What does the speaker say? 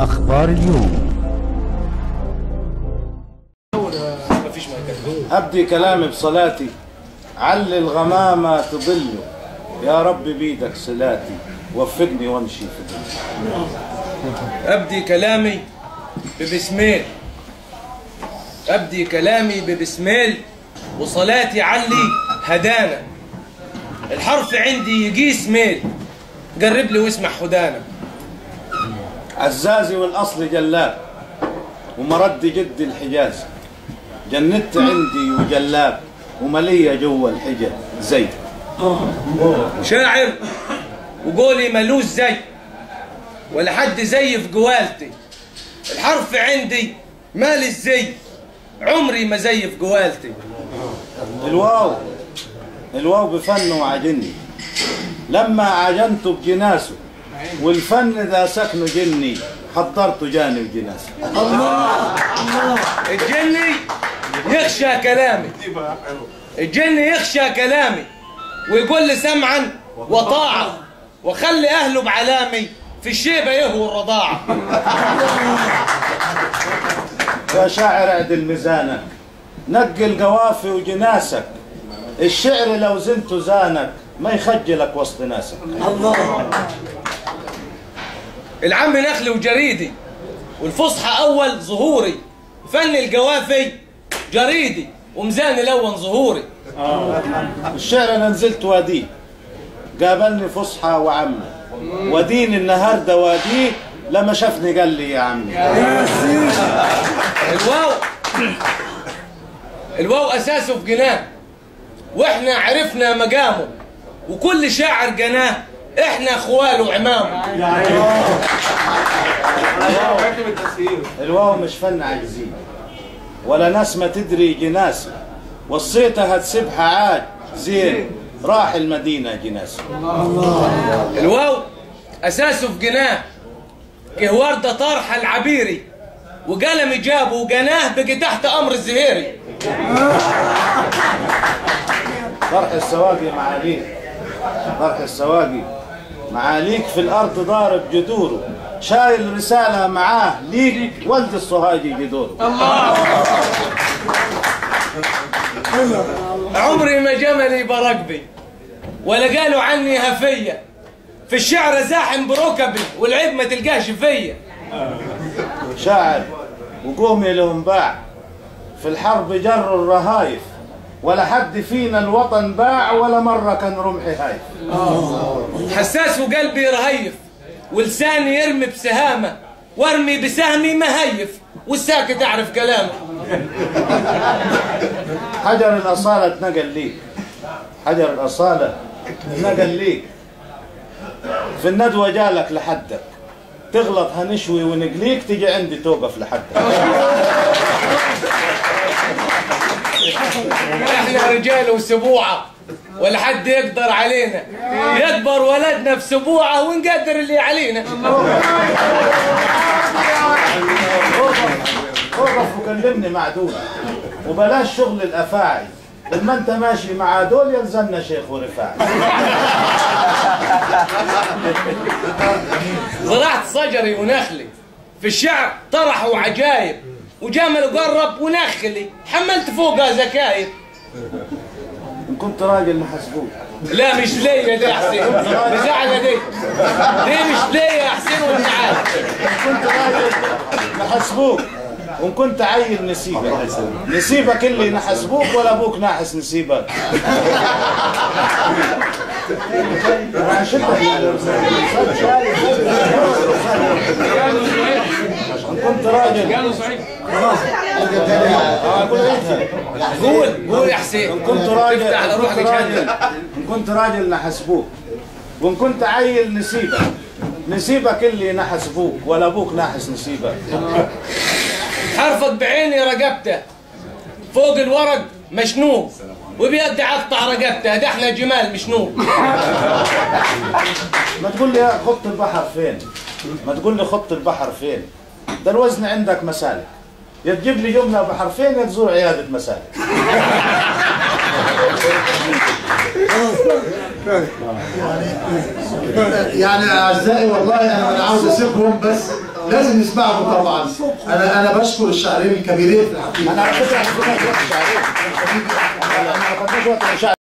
أخبار اليوم. أبدي كلامي بصلاتي. علي الغمامة تضل. يا رب بيدك صلاتي. وفقني وامشي في ظل أبدي كلامي ببسميل. أبدي كلامي ببسميل. وصلاتي علي هدانا. الحرف عندي يقيس ميل. قرب لي واسمع هدانا. عزازي والأصل جلاب ومرد جد الحجاز. جندت عندي وجلاب وملية جوا الحجر زي شاعر وقولي ملوش زي ولا حد زي في جوالتي الحرف عندي مالي الزي عمري ما زي في جوالتي الواو الواو بفنه وعجني. لما عجنته بجناسه والفن ذا سكنه جني حضرته جانب جناسه الجني يخشى كلامي. الجني يخشى كلامي. ويقول لي سمعا وطاعة. وخلي أهله بعلامي. في الشيبة يهوى الرضاعة. يا شاعر اعدل ميزانك نقي القوافي وجناسك. الشعر لو زنته زانك ما يخجلك وسط ناسك. العم نخلي وجريدي والفصحى أول ظهوري فن القوافي جريدي ومزاني الأول ظهوري. الشعر أنا نزلت واديه قابلني فصحى وعمي. ودين النهارده واديه لما شافني قال لي يا عمي. الواو. الواو أساسه في جناه وإحنا عرفنا مقامه وكل شاعر جناه. إحنا أخواله وعمامه الواو مش فن عاجزين ولا ناس ما تدري جناسي وصيتها تسبها عاد. زين. راح المدينة جناسي الواو أساسه في جناه. كهوردة طرحة العبيري. وقلم جابه وجناه بقي تحت أمر الزهيري. طرح السواقي معاليك طرح السواقي. معاليك في الأرض ضارب جذوره شايل رسالة معاه ليك ولد الصهاجي جذوره عمري ما جملي بركبي ولا قالوا عني هفية. في الشعر زاحم بركبي والعيب ما تلقاش فيا شاعر وقومي لهم باع. في الحرب جروا الرهايف. ولا حد فينا الوطن باع ولا مرة كان رمحي هايف حساس وقلبي رهيف ولساني يرمي بسهامة وارمي بسهمي مهيف والساكت أعرف كلامه. حجر الأصالة اتنقل ليك. حجر الأصالة اتنقل ليك. في الندوة جالك لحدك. تغلط هنشوي ونقليك تجي عندي توقف لحدك. إحنا رجال وسبوعة ولا حد يقدر علينا. يكبر ولدنا في سبوعة ونقدر اللي علينا. وقف وكلمني مع دول. وبلاش شغل الأفاعي. لما أنت ماشي مع دول يلزمنا شيخ ورفاعي زرعت صجري ونخلي. في الشعر طرح وعجايب وجمل قرب ونخلي. حملت فوقها زكايب إن كنت راجل محسبوك لا مش ليا دي يا حسين مزعلة دي. دي مش ليا يا حسين وانت عارف؟ كنت راجل نحسبوك وإن كنت عيل نسيبك. نسيبك اللي نحسبوك ولا أبوك ناحس نسيبك. ان كنت راجل. آه، قول. قول قول يا حسين. إن كنت راجل افتح على روحك كنت راجل جهنم إن كنت راجل نحسبوك. وإن كنت عيل نسيبك. نسيبك اللي نحسبوك ولا أبوك ناحس نسيبك. حرفك بعيني رقبتة. فوق الورق مشنوق وبيدي اقطع رقبتة. ده إحنا جمال مشنوق ما تقول لي خط البحر فين؟ ما تقول لي خط البحر فين؟ ده الوزن عندك مسالك. يا تجيب لي جمله بحرفين يا تزور عيادة مسالك. يعني أعزائي والله أنا أنا عاوز اسيبهم بس لازم نسمعهم طبعا. أنا أنا بشكر الشاعرين الكبيرين في الحقيقة. أنا على فكره ما خدناش وقت شعرين أنا ما خدناش وقت شعرين